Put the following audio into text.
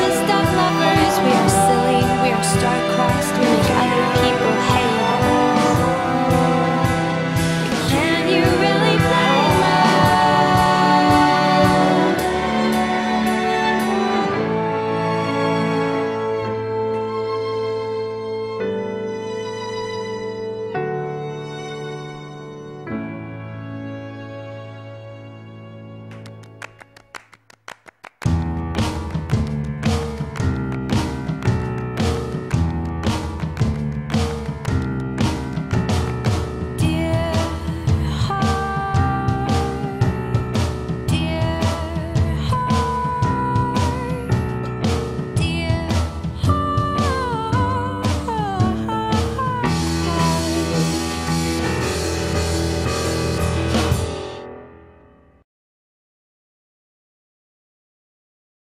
list of lovers. We are silly, we are star-crossed.